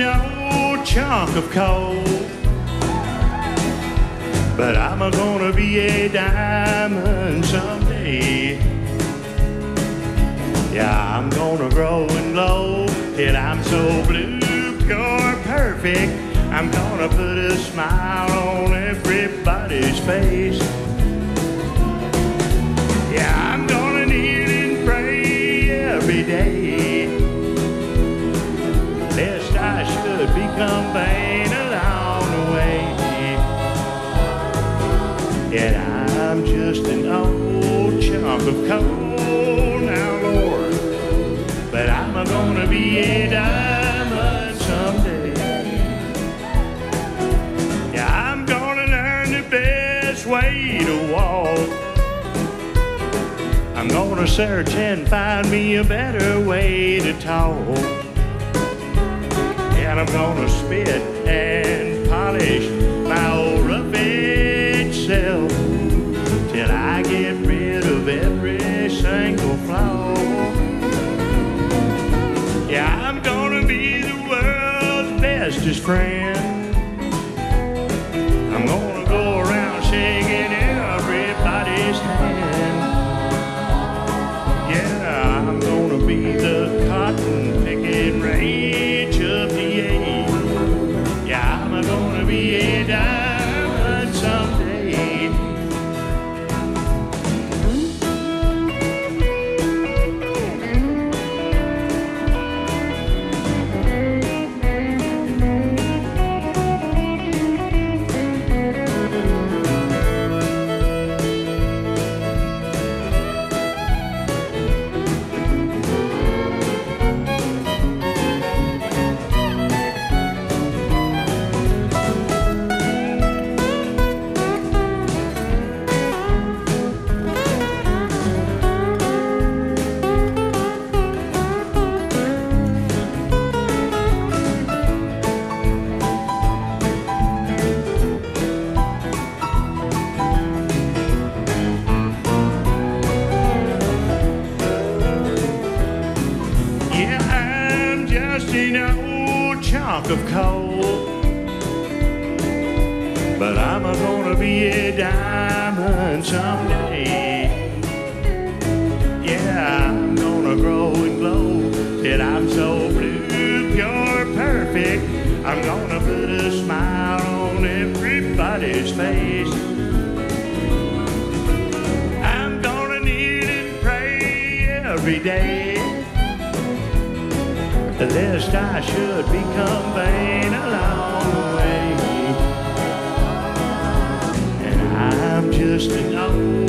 an old chunk of coal. But I'm gonna be a diamond someday. Yeah, I'm gonna grow and glow till I'm so blue, pure, perfect. I'm gonna put a smile on everybody's face. Yeah, I'm along the way. I'm just an old chunk of coal now, Lord. But I'm gonna be a diamond someday. Yeah, I'm gonna learn the best way to walk. I'm gonna search and find me a better way to talk. And I'm gonna spit and polish my old rough self till I get rid of every single flaw. Yeah, I'm gonna be the world's bestest friend.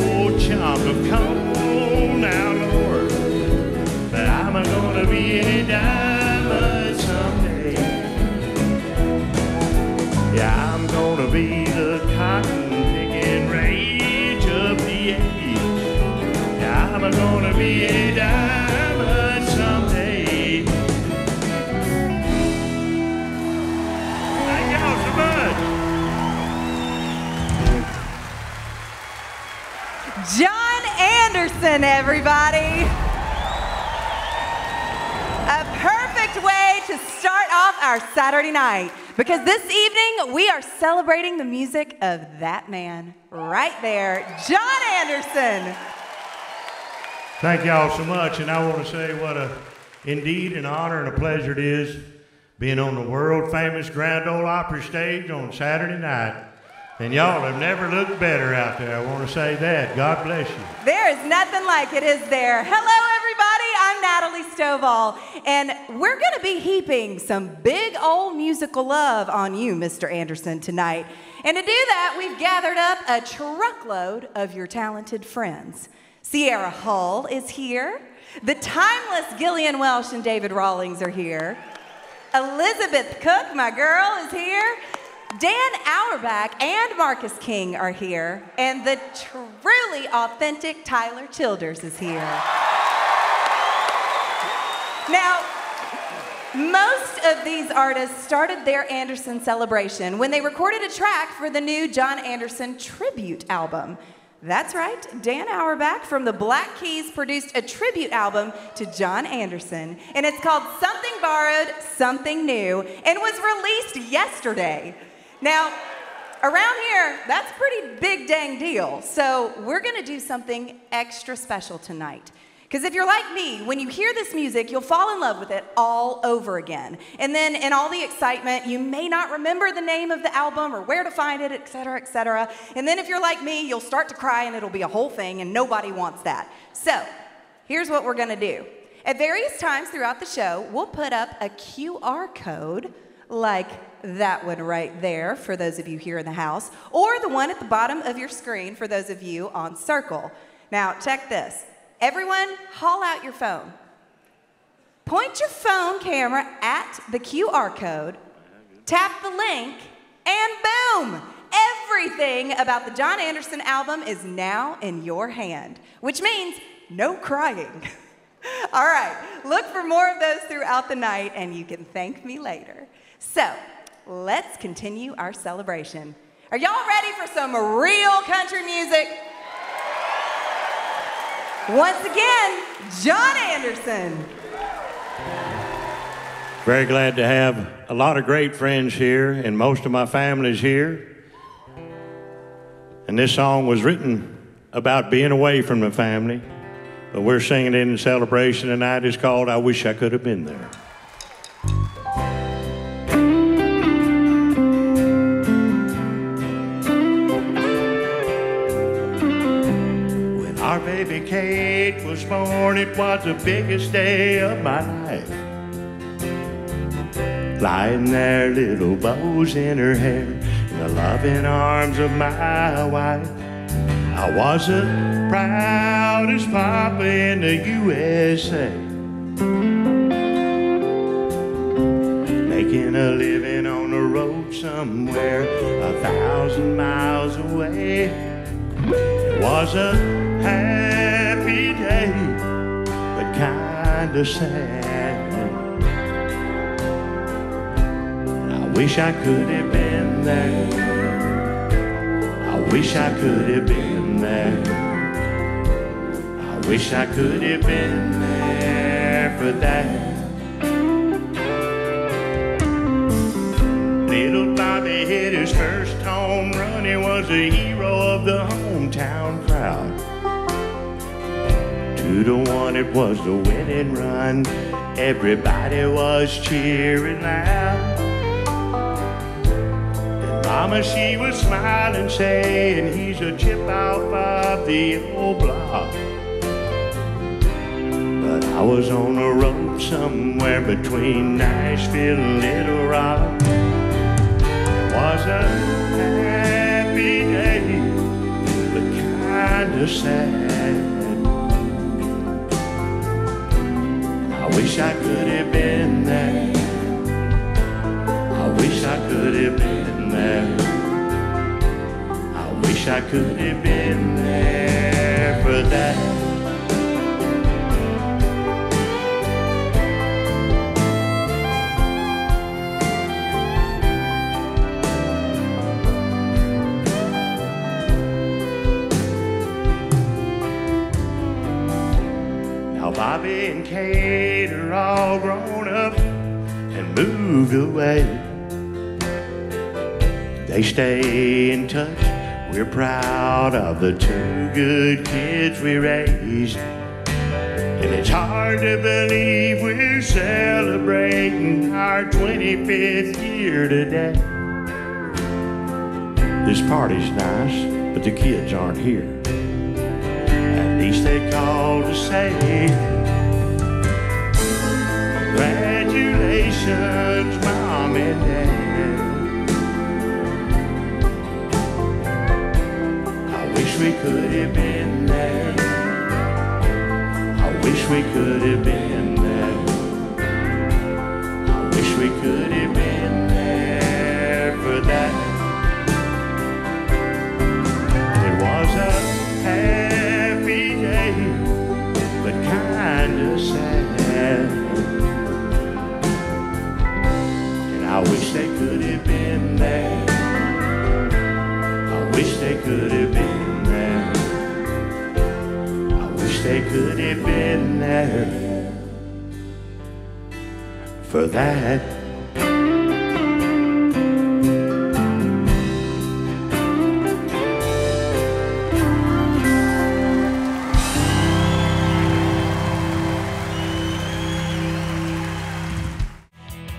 Old chunk of coal Anderson, everybody. A perfect way to start off our Saturday night because this evening we are celebrating the music of that man right there, John Anderson. Thank y'all so much, and I want to say what a indeed an honor and a pleasure it is being on the world famous Grand Ole Opry stage on Saturday night. And y'all have never looked better out there. I want to say that. God bless you. There is nothing like it, is there? Hello, everybody. I'm Natalie Stovall, and we're going to be heaping some big old musical love on you, Mr. Anderson, tonight. And to do that, we've gathered up a truckload of your talented friends. Sierra Hull is here. The timeless Gillian Welch and David Rawlings are here. Elizabeth Cook, my girl, is here. Dan Auerbach and Marcus King are here. And the truly authentic Tyler Childers is here. Now, most of these artists started their Anderson celebration when they recorded a track for the new John Anderson tribute album. That's right. Dan Auerbach from the Black Keys produced a tribute album to John Anderson, and it's called Something Borrowed, Something New, and was released yesterday. Now, around here, that's a pretty big dang deal. So, we're going to do something extra special tonight. Because if you're like me, when you hear this music, you'll fall in love with it all over again. And then, in all the excitement, you may not remember the name of the album or where to find it, et cetera, et cetera. And then, if you're like me, you'll start to cry and it'll be a whole thing, and nobody wants that. So, here's what we're gonna do. At various times throughout the show, we'll put up a QR code like that one right there for those of you here in the house, or the one at the bottom of your screen for those of you on Circle. Now, check this. Everyone, haul out your phone. Point your phone camera at the QR code, tap the link, and boom! Everything about the John Anderson album is now in your hand, which means no crying. All right, look for more of those throughout the night, and you can thank me later. So, let's continue our celebration. Are y'all ready for some real country music? Once again, John Anderson. Very glad to have a lot of great friends here, and most of my family's here. And this song was written about being away from the family, but we're singing it in celebration tonight. It's called I Wish I Could Have Been There. Baby Kate was born, it was the biggest day of my life. Lying there, little bows in her hair, in the loving arms of my wife. I was the proudest papa in the USA. Making a living on the road somewhere a thousand miles away. It was a happy day, but kinda sad. I wish I could have been there. I wish I could have been there. I wish I could have been there for that. Little Bobby hit his first home run. He was a hero of the hometown crowd. Two to one, it was the winning run. Everybody was cheering loud. And Mama, she was smiling, saying he's a chip off of the old block. But I was on a road somewhere between Nashville and Little Rock. It was a happy day, but kinda sad. I wish I could have been there. I wish I could have been there. I wish I could have been there for that. Bobby and Kate are all grown up and moved away. They stay in touch. We're proud of the two good kids we raised. And it's hard to believe we're celebrating our 25th year today. This party's nice, but the kids aren't here. At least they called to say, Congratulations, Mom and Dad. I wish we could have been there. I wish we could have been there. I wish we could have been there for that. That.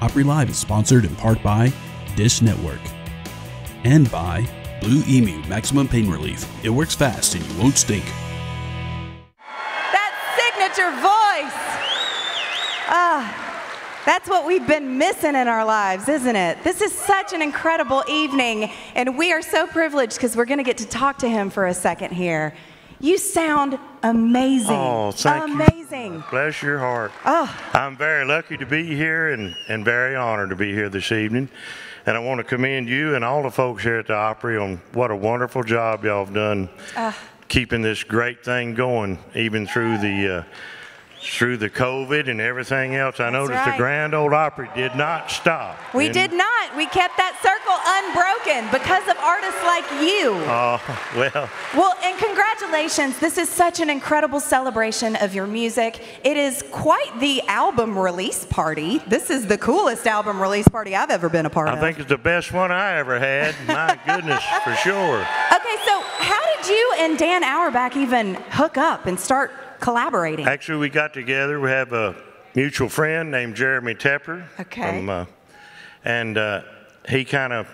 Opry Live is sponsored in part by Dish Network and by Blue Emu Maximum Pain Relief. It works fast and you won't stink. We've been missing in our lives, isn't it? This is such an incredible evening, and we are so privileged because we're going to get to talk to him for a second here. You sound amazing. Oh, thank you. amazing. Bless your heart. Oh, I'm very lucky to be here and, and very honored to be here this evening. And I want to commend you and all the folks here at the Opry on what a wonderful job y'all have done Ah. keeping this great thing going, even through the uh, through the COVID and everything else. I noticed right. the Grand Ole Opry did not stop. we did not. We kept that circle unbroken because of artists like you. Oh well, Well, and congratulations. This is such an incredible celebration of your music. It is quite the album release party. This is the coolest album release party I've ever been a part I of. I think it's the best one I ever had. My goodness, for sure. Okay, so how did you and Dan Auerbach even hook up and start collaborating? Actually, we got together. We have a mutual friend named Jeremy Tepper. Okay. From, uh, and uh, he kind of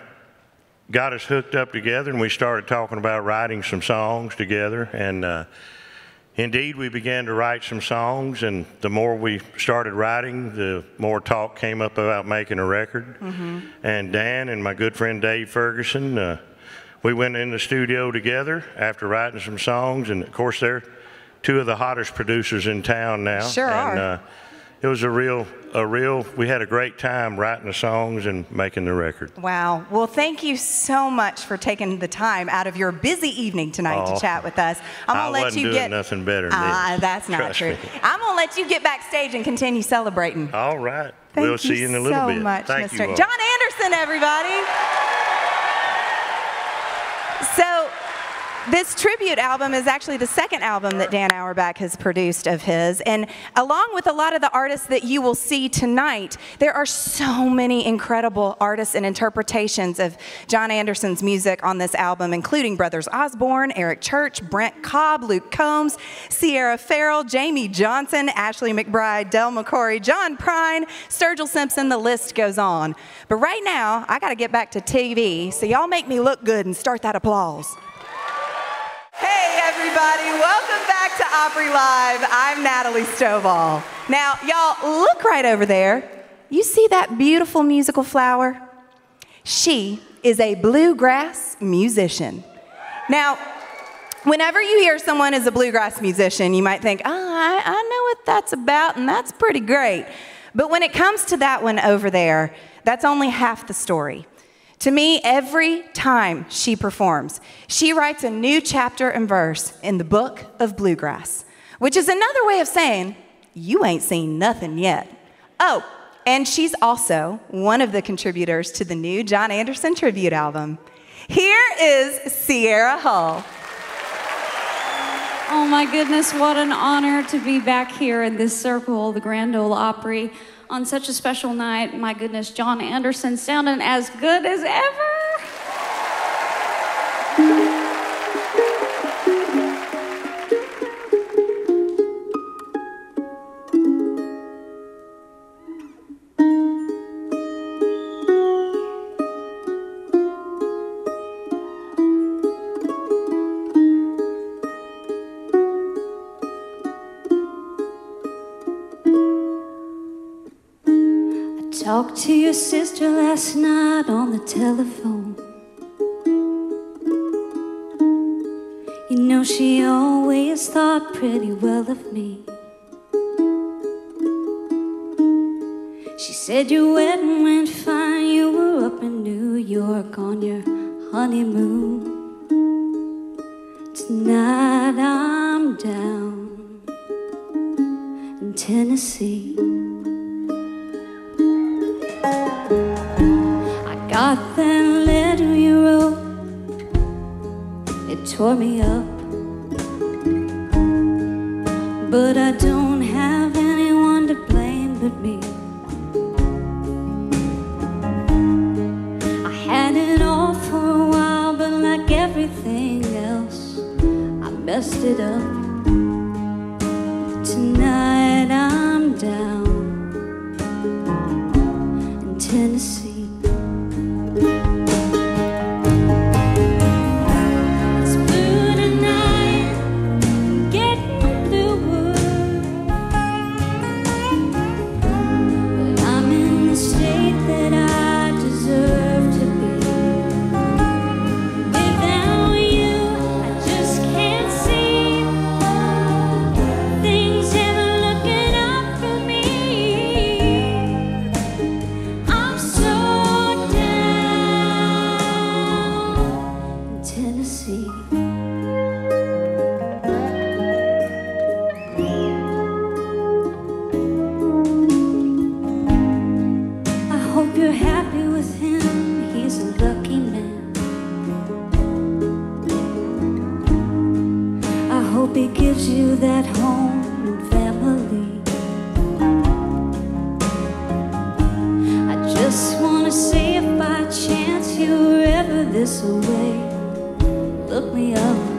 got us hooked up together, and we started talking about writing some songs together. And uh, indeed, we began to write some songs. And the more we started writing, the more talk came up about making a record. And Dan and my good friend Dave Ferguson. Uh, we went in the studio together after writing some songs, and of course, they're two of the hottest producers in town now. Sure and, are. Uh, it was a real, a real. We had a great time writing the songs and making the record. Wow. Well, thank you so much for taking the time out of your busy evening tonight Oh. to chat with us. I'm gonna let wasn't you doing get nothing better Ah, this. that's not Trust true. me. I'm gonna let you get backstage and continue celebrating. All right. Thank we'll see you in a little so bit. much, Thank Mr. you. John Anderson, everybody. So, this tribute album is actually the second album that Dan Auerbach has produced of his. And along with a lot of the artists that you will see tonight, there are so many incredible artists and interpretations of John Anderson's music on this album, including Brothers Osborne, Eric Church, Brent Cobb, Luke Combs, Sierra Farrell, Jamey Johnson, Ashley McBryde, Del McCoury, John Prine, Sturgill Simpson, the list goes on. But right now, I got to get back to TV, so y'all make me look good and start that applause. Everybody, welcome back to Opry Live. I'm Natalie Stovall. Now, y'all, look right over there. You see that beautiful musical flower? She is a bluegrass musician. Now, whenever you hear someone is a bluegrass musician, you might think, oh, I, I know what that's about, and that's pretty great. But when it comes to that one over there, that's only half the story. To me, every time she performs, she writes a new chapter and verse in the book of bluegrass, which is another way of saying, you ain't seen nothing yet. Oh, and she's also one of the contributors to the new John Anderson tribute album. Here is Sierra Hull. Oh my goodness, what an honor to be back here in this circle, the Grand Ole Opry, on such a special night. My goodness, John Anderson sounding as good as ever. Talked to your sister last night on the telephone. You know, she always thought pretty well of me. She said your wedding went fine, you were up in New York on your honeymoon. Tonight I'm down in Tennessee. Tore me up. but I don't have anyone to blame but me. I had it all for a while, but like everything else, I messed it up. He gives you that home and family. I just want to say if by chance you were ever this away, look me up.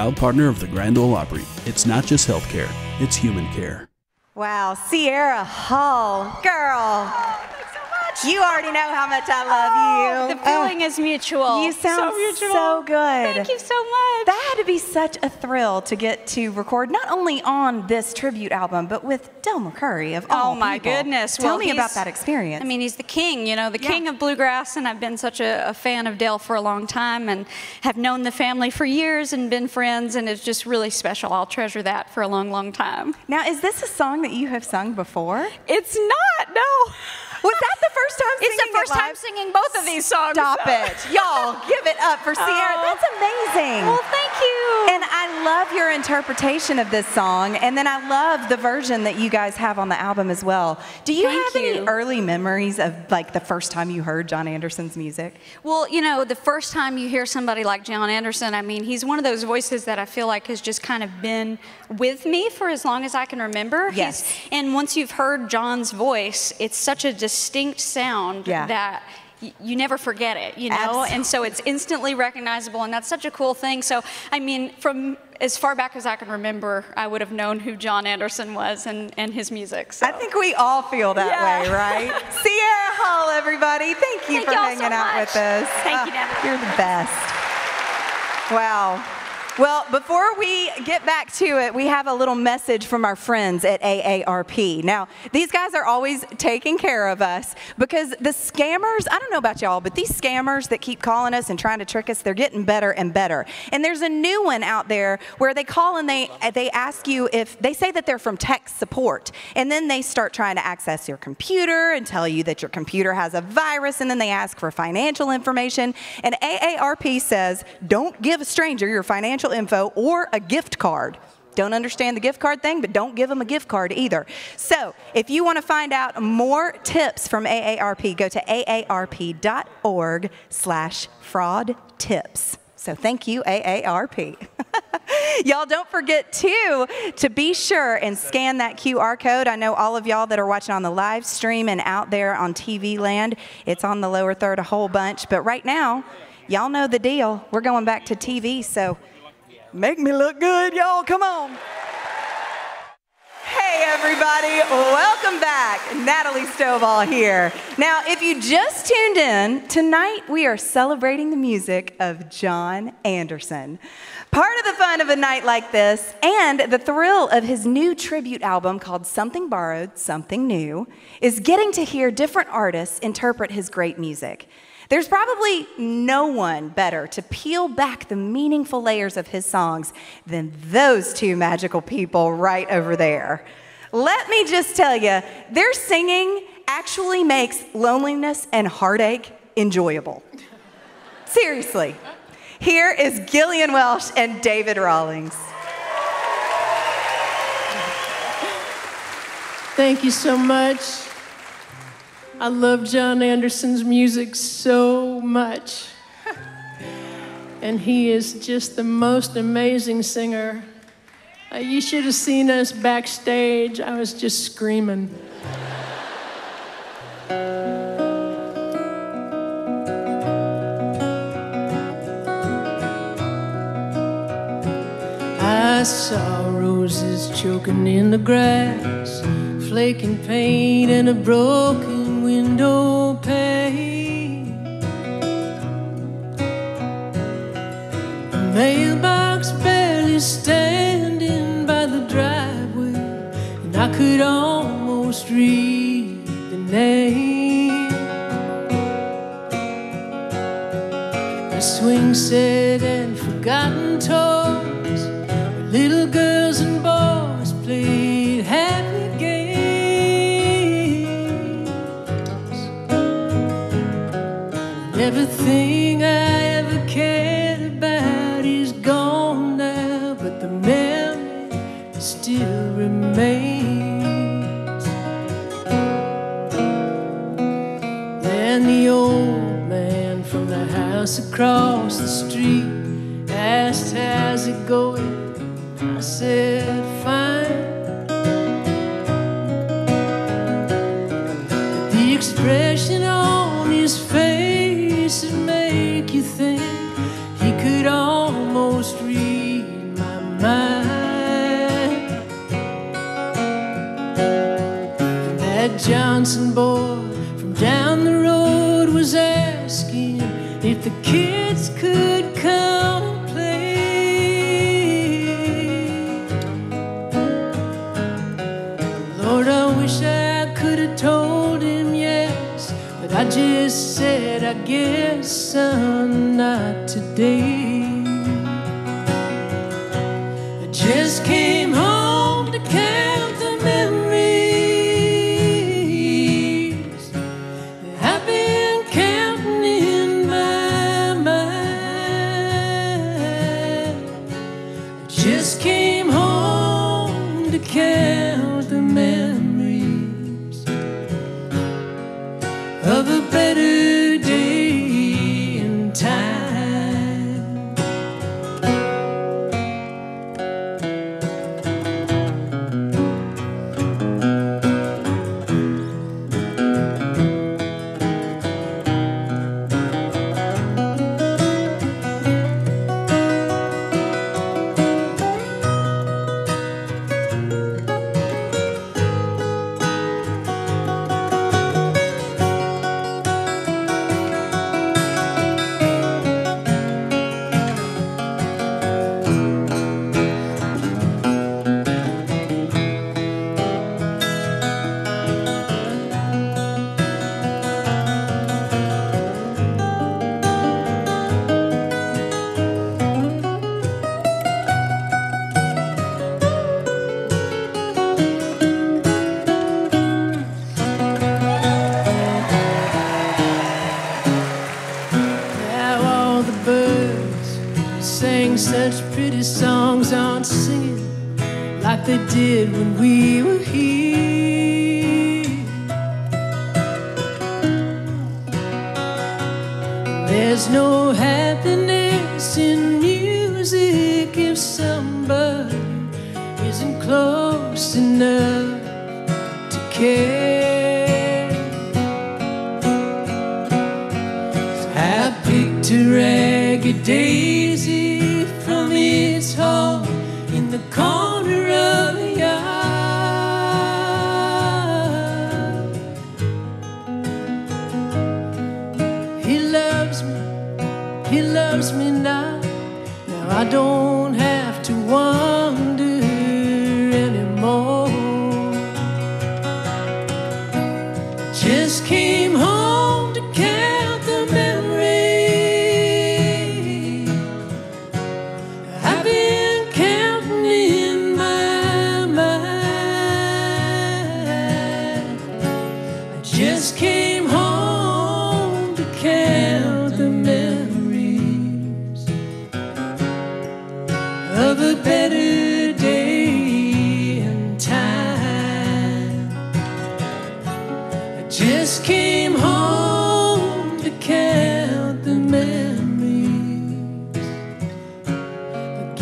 Proud partner of the Grand Ole Opry. It's not just healthcare, it's human care. Wow, Sierra Hull, girl. You already know how much I love oh, you. The feeling oh, is mutual. You sound so, mutual. so good. Thank you so much. That had to be such a thrill to get to record not only on this tribute album, but with Del McCoury of oh, all Oh my people. goodness! Tell well, me about that experience. I mean, he's the king, you know, the Yeah. king of bluegrass, and I've been such a, a fan of Dale for a long time, and have known the family for years and been friends, and it's just really special. I'll treasure that for a long, long time. now, is this a song that you have sung before? It's not, no. Was that the first time It's singing the first time singing both of these songs. Stop so- it. Y'all, give it up for Sierra. Oh. That's amazing. Well, thank you. And I love your interpretation of this song, and then I love the version that you guys have on the album as well. Do you Thank have any early memories of like the first time you heard John Anderson's music? Well, you know, the first time you hear somebody like John Anderson, I mean, he's one of those voices that I feel like has just kind of been with me for as long as I can remember. Yes. He's, and once you've heard John's voice, it's such a distinct sound Yeah. that you never forget it, you know? And so it's instantly recognizable, and that's such a cool thing. So, I mean, from as far back as I can remember, I would have known who John Anderson was and, and his music. So. I think we all feel that Yeah. way, right? Sierra Hull, everybody. Thank you Thank for hanging so out much. with us. Thank you, Natalie. You're the best. Wow. Well, before we get back to it, we have a little message from our friends at AARP. Now, these guys are always taking care of us because the scammers, I don't know about y'all, but these scammers that keep calling us and trying to trick us, they're getting better and better. And there's a new one out there where they call and they uh, they ask you if they say that they're from tech support. And then they start trying to access your computer and tell you that your computer has a virus and then they ask for financial information. And AARP says, "Don't give a stranger your financial info or a gift card." Don't understand the gift card thing, but don't give them a gift card either. So, if you want to find out more tips from AARP, go to aarp.org/fraud tips. So thank you, AARP. y'all don't forget too to be sure and scan that QR code. I know all of y'all that are watching on the live stream and out there on TV land, it's on the lower third a whole bunch. But right now, y'all know the deal. We're going back to TV, so make me look good, y'all. Come on. Hey, everybody, welcome back. Natalie Stovall here. Now, if you just tuned in, tonight we are celebrating the music of John Anderson. Part of the fun of a night like this and the thrill of his new tribute album called Something Borrowed, Something New is getting to hear different artists interpret his great music. There's probably no one better to peel back the meaningful layers of his songs than those two magical people right over there. Let me just tell you, their singing actually makes loneliness and heartache enjoyable. Seriously. Here is Gillian Welch and David Rawlings. Thank you so much. I love John Anderson's music so much. and he is just the most amazing singer. Uh, you should have seen us backstage. I was just screaming. I saw roses choking in the grass, flaking paint, and a broken window pane. A mailbox barely standing by the driveway, and I could almost read the name. A swing set and forgotten toys, Everything I ever cared about is gone now, but the memory still remains. Then the old man from the house across the street asked, How's it going? I said, Fine. But the expression on his face would make you think he could almost read my mind. That Johnson boy from down the road was asking if the kids could come play. Lord, I wish I could have told him yes, but I just guess, son, not they did when we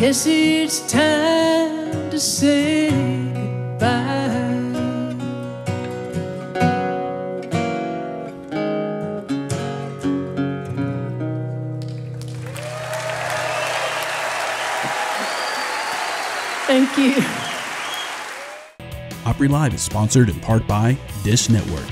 guess it's time to say goodbye. Thank you. Opry Live is sponsored in part by Dish Network.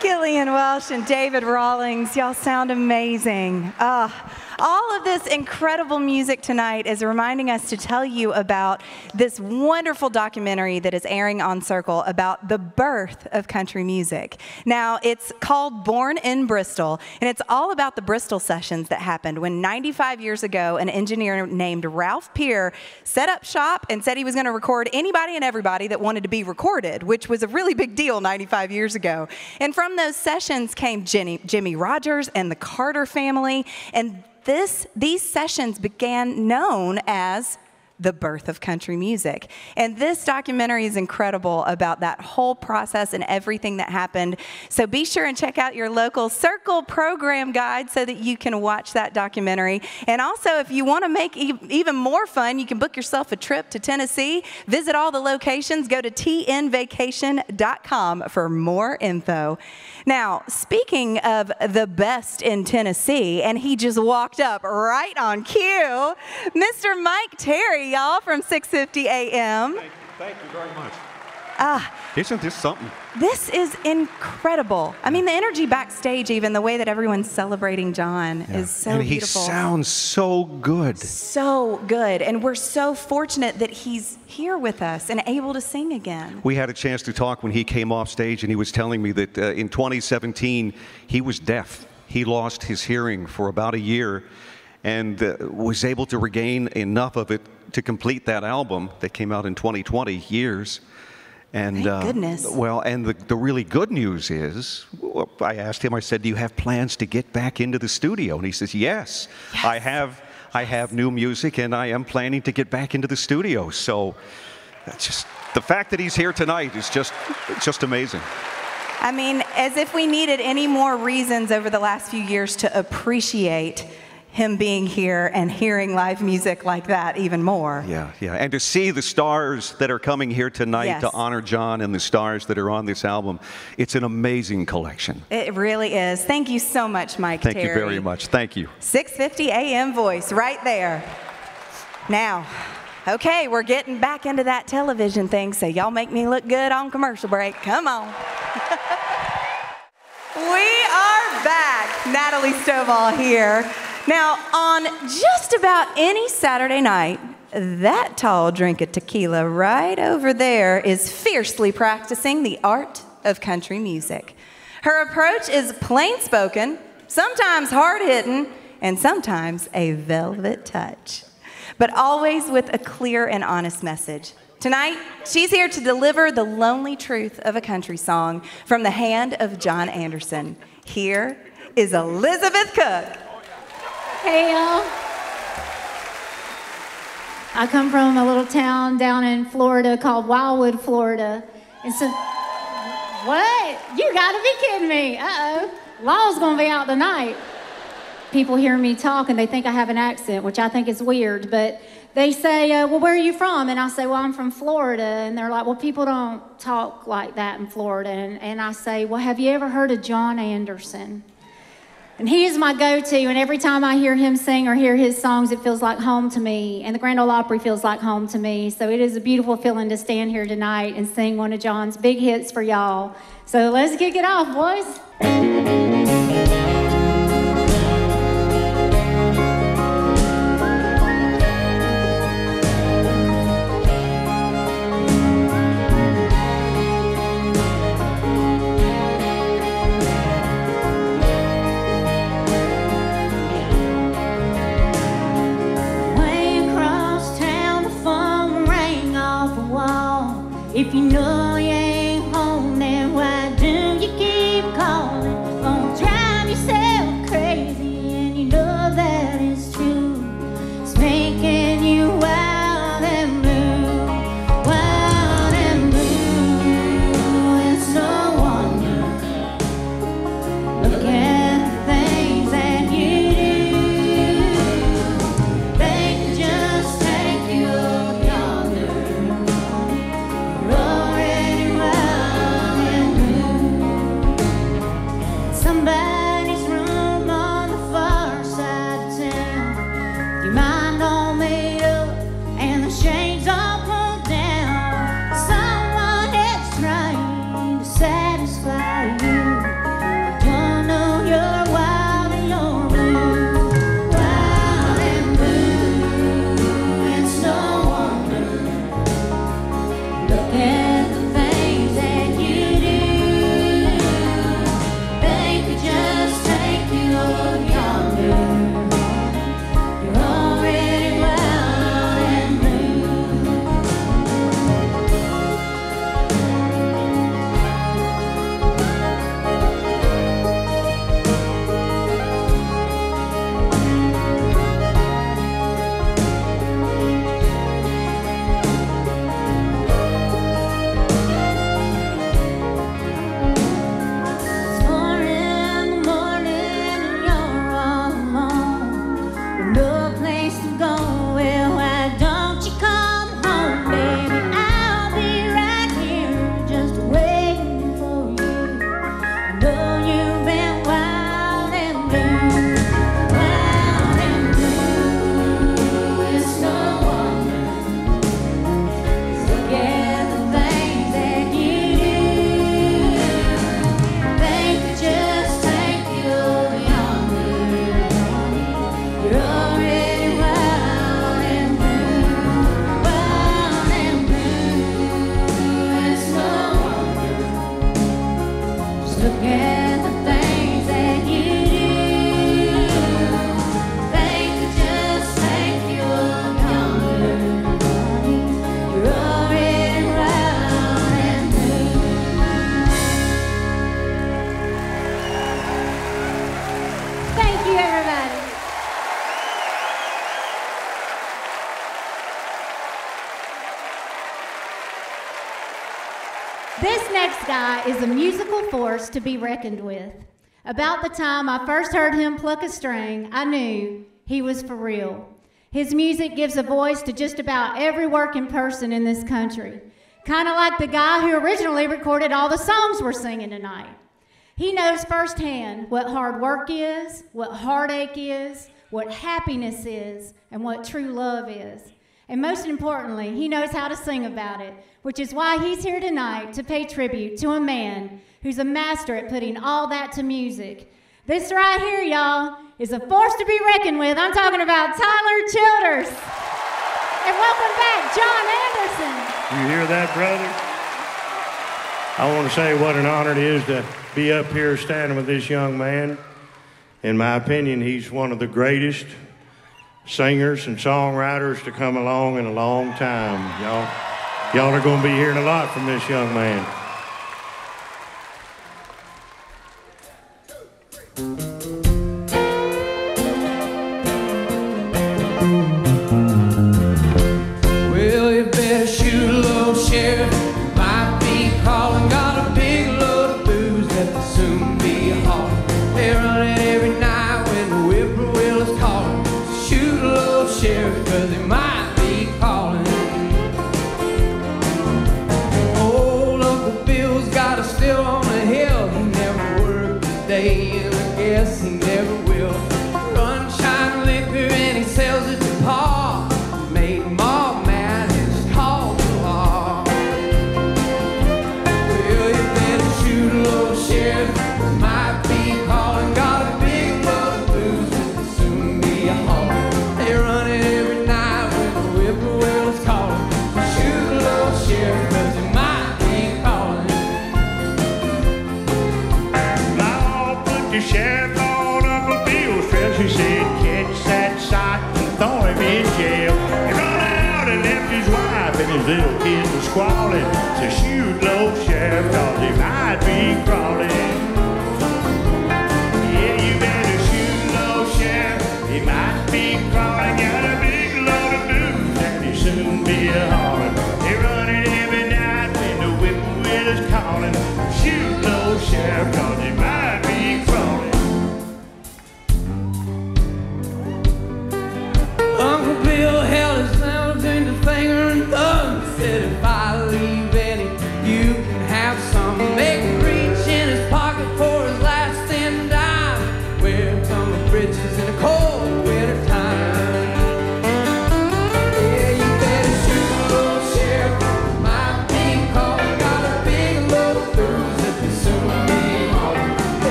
Gillian Welch and David Rawlings, y'all sound amazing. Ah, all of this incredible music tonight is reminding us to tell you about this wonderful documentary that is airing on Circle about the birth of country music. Now, it's called Born in Bristol, and it's all about the Bristol sessions that happened when 95 years ago, an engineer named Ralph Peer set up shop and said he was going to record anybody and everybody that wanted to be recorded, which was a really big deal 95 years ago. And from those sessions came Jenny, Jimmie Rodgers and the Carter family, and this, these sessions began known as the birth of country music. And this documentary is incredible about that whole process and everything that happened. So be sure and check out your local Circle program guide so that you can watch that documentary. And also, if you want to make e- even more fun, you can book yourself a trip to Tennessee, visit all the locations, go to tnvacation.com for more info. Now, speaking of the best in Tennessee, and he just walked up right on cue, Mr. Mike Terry, y'all, from 650 AM. Thank you, thank you very much. Ah, Isn't this something? this is incredible. I mean, the energy backstage, even the way that everyone's celebrating John, is so and he beautiful. sounds so good. so good. And we're so fortunate that he's here with us and able to sing again. We had a chance to talk when he came off stage, and he was telling me that uh, in 2017 he was deaf. He lost his hearing for about a year, and uh, was able to regain enough of it to complete that album that came out in 2020 years. And uh, goodness. well, and the, the really good news is, I asked him. I said, "Do you have plans to get back into the studio?" And he says, "Yes, I have. I have new music, and I am planning to get back into the studio." So, that's just the fact that he's here tonight is just just amazing. I mean, as if we needed any more reasons over the last few years to appreciate him being here and hearing live music like that even more. Yeah, yeah. And to see the stars that are coming here tonight Yes. to honor John and the stars that are on this album, it's an amazing collection. It really is. Thank you so much, Mike Thank Terry. you very much. Thank you. 650 AM voice right there. Now, okay, we're getting back into that television thing, so y'all make me look good on commercial break. Come on. we are back. Natalie Stovall here. Now, on just about any Saturday night, that tall drink of tequila right over there is fiercely practicing the art of country music. Her approach is plain spoken, sometimes hard hitting, and sometimes a velvet touch, but always with a clear and honest message. Tonight, she's here to deliver the lonely truth of a country song from the hand of John Anderson. Here is Elizabeth Cook. Hey, y'all. I come from a little town down in Florida called Wildwood, Florida. And so, what? You gotta be kidding me. Uh oh. Law's gonna be out tonight. People hear me talk and they think I have an accent, which I think is weird, but they say, uh, Well, where are you from? And I say, Well, I'm from Florida. And they're like, Well, people don't talk like that in Florida. And, and I say, Well, have you ever heard of John Anderson? And he is my go to, and every time I hear him sing or hear his songs, it feels like home to me. And the Grand Ole Opry feels like home to me. So it is a beautiful feeling to stand here tonight and sing one of John's big hits for y'all. So let's kick it off, boys. If you know you to be reckoned with. About the time I first heard him pluck a string, I knew he was for real. His music gives a voice to just about every working person in this country, kind of like the guy who originally recorded all the songs we're singing tonight. He knows firsthand what hard work is, what heartache is, what happiness is, and what true love is. And most importantly, he knows how to sing about it, which is why he's here tonight to pay tribute to a man who's a master at putting all that to music. This right here, y'all, is a force to be reckoned with. I'm talking about Tyler Childers. And welcome back, John Anderson. You hear that, brother? I want to say what an honor it is to be up here standing with this young man. In my opinion, he's one of the greatest singers and songwriters to come along in a long time. Y'all, y'all are going to be hearing a lot from this young man. the said, called up a bill trail. She said, catch that sot and throw him in jail. He run out and left his wife and his little kids was squalling. to shoot low, sheriff, cause he might be crawling.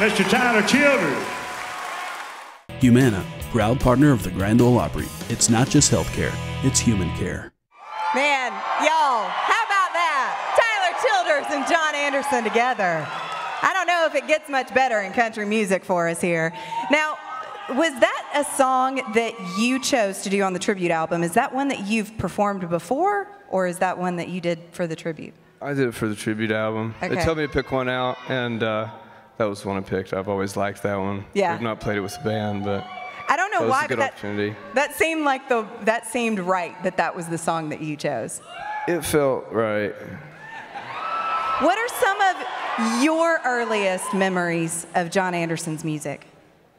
Mr. Tyler Childers. Humana, proud partner of the Grand Ole Opry. It's not just healthcare, it's human care. Man, y'all, how about that? Tyler Childers and John Anderson together. I don't know if it gets much better in country music for us here. Now, was that a song that you chose to do on the tribute album? Is that one that you've performed before, or is that one that you did for the tribute? I did it for the tribute album. Okay. They told me to pick one out, and uh, that was one I picked. I've always liked that one. Yeah. I've not played it with the band, but I don't know that was why, a good but that, opportunity. that seemed like the that seemed right that that was the song that you chose. It felt right. What are some of your earliest memories of John Anderson's music?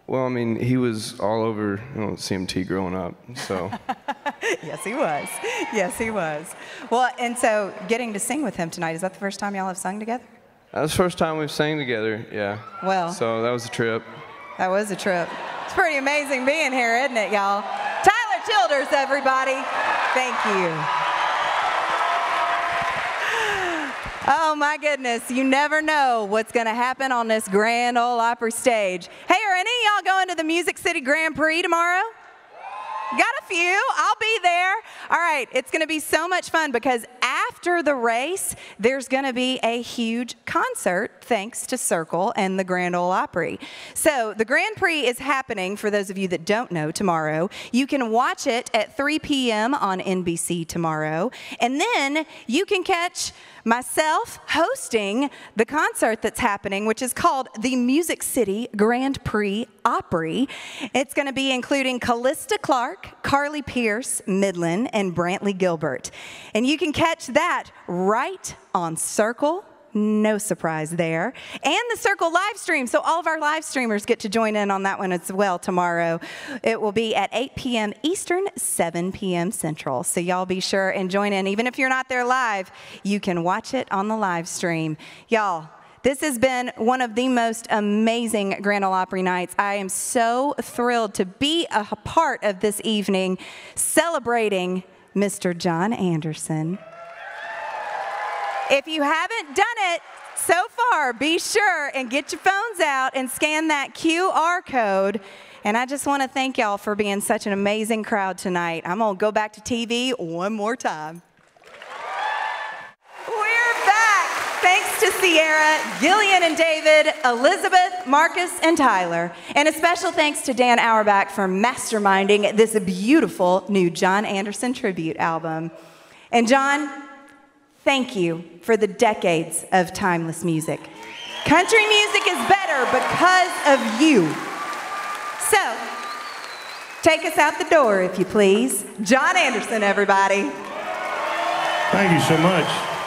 Well, I mean, he was all over you know, CMT growing up, so Yes, he was. Yes, he was. Well, and so getting to sing with him tonight, is that the first time y'all have sung together? That was the first time we've sang together. Yeah. Well. So that was a trip. That was a trip. It's pretty amazing being here, isn't it, y'all? Tyler Childers, everybody. Thank you. Oh my goodness, you never know what's going to happen on this Grand Ole Opry stage. Hey, are any of y'all going to the Music City Grand Prix tomorrow? Got a few. I'll be there. All right. It's going to be so much fun because after the race, there's going to be a huge concert thanks to Circle and the Grand Ole Opry. So the Grand Prix is happening for those of you that don't know tomorrow. You can watch it at 3 p.m. on NBC tomorrow. And then you can catch myself hosting the concert that's happening, which is called the Music City Grand Prix Opry. It's going to be including Callista Clark, Carly Pierce, Midland, and Brantley Gilbert. And you can catch that right on Circle. No surprise there. And the Circle live stream. So, all of our live streamers get to join in on that one as well tomorrow. It will be at 8 p.m. Eastern, 7 p.m. Central. So, y'all be sure and join in. Even if you're not there live, you can watch it on the live stream. Y'all, this has been one of the most amazing Grand Ole Opry nights. I am so thrilled to be a part of this evening celebrating Mr. John Anderson. If you haven't done it so far, be sure and get your phones out and scan that QR code. And I just want to thank y'all for being such an amazing crowd tonight. I'm going to go back to TV one more time. We're back. Thanks to Sierra, Gillian and David, Elizabeth, Marcus, and Tyler. And a special thanks to Dan Auerbach for masterminding this beautiful new John Anderson tribute album. And John, thank you for the decades of timeless music. Country music is better because of you. So, take us out the door, if you please. John Anderson, everybody. Thank you so much.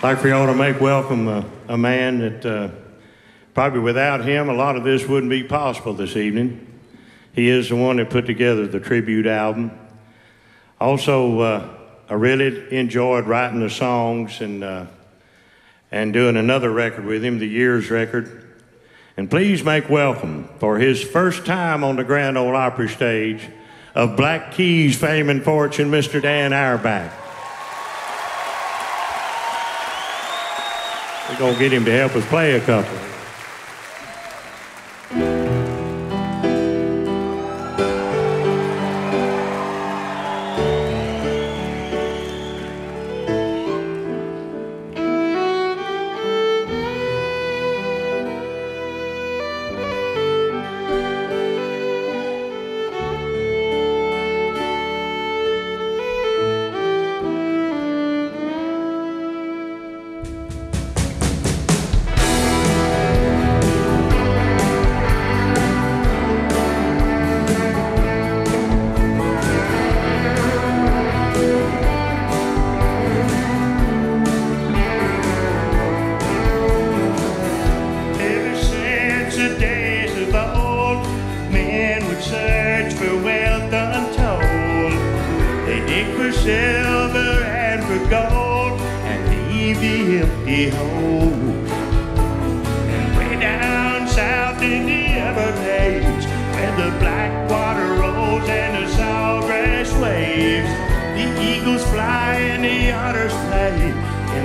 Like for y'all to make welcome a, a man that uh, probably without him, a lot of this wouldn't be possible this evening. He is the one that put together the tribute album. Also, uh, I really enjoyed writing the songs and, uh, and doing another record with him, the Years record. And please make welcome for his first time on the Grand Ole Opry stage of Black Keys fame and fortune, Mr. Dan Auerbach. We're going to get him to help us play a couple.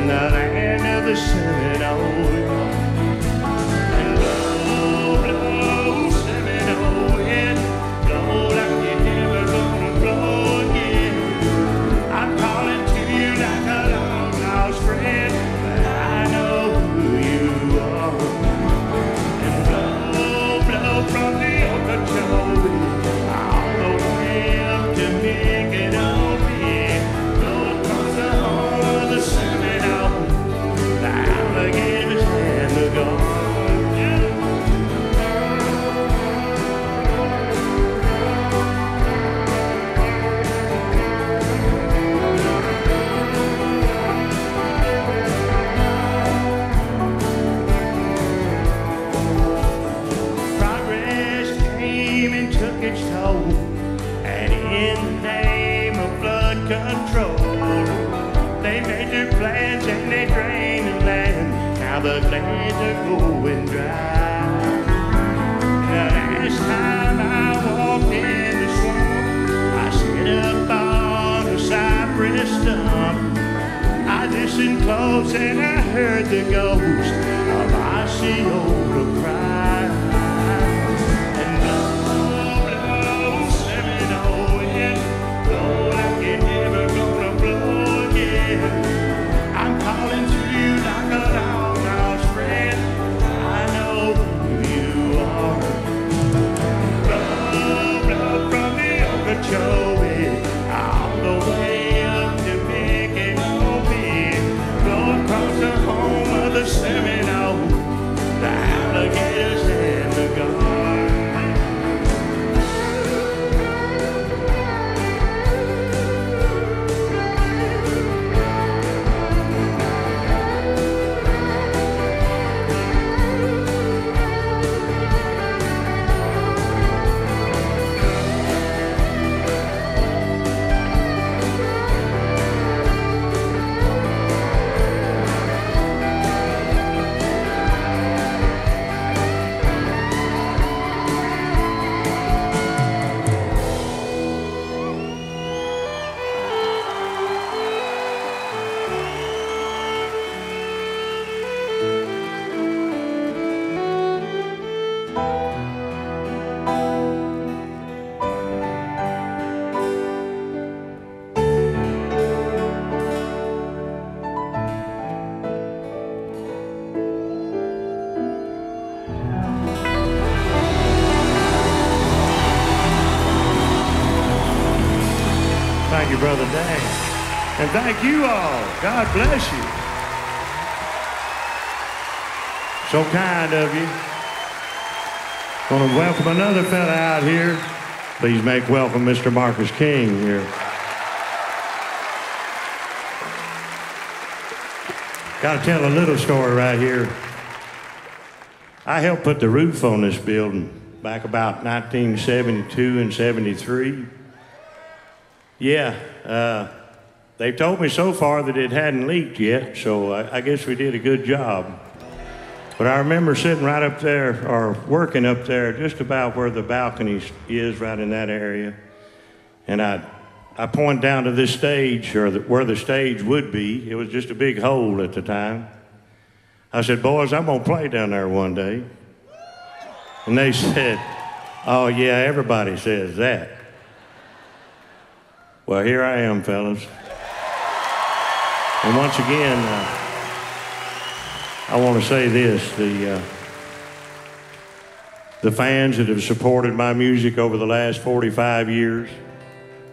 another land of the seven old. I listened close and I heard the ghost of Osseo. Brother God bless you. So kind of you. To welcome another fella out here. Please make welcome Mr. Marcus King here. Got to tell a little story right here. I helped put the roof on this building back about 1972 and 73. Yeah, uh, They've told me so far that it hadn't leaked yet, so I, I guess we did a good job. But I remember sitting right up there, or working up there, just about where the balcony is, right in that area. And I, I point down to this stage, or the, where the stage would be. It was just a big hole at the time. I said, Boys, I'm going to play down there one day. And they said, Oh, yeah, everybody says that. Well, here I am, fellas. And once again, uh, I want to say this the, uh, the fans that have supported my music over the last 45 years,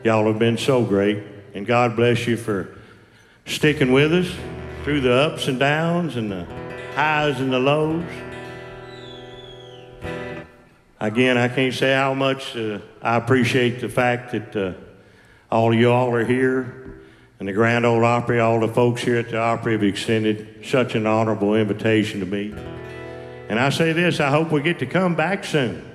y'all have been so great. And God bless you for sticking with us through the ups and downs and the highs and the lows. Again, I can't say how much uh, I appreciate the fact that uh, all y'all are here and the Grand Ole Opry, all the folks here at the Opry have extended such an honorable invitation to me. And I say this I hope we get to come back soon.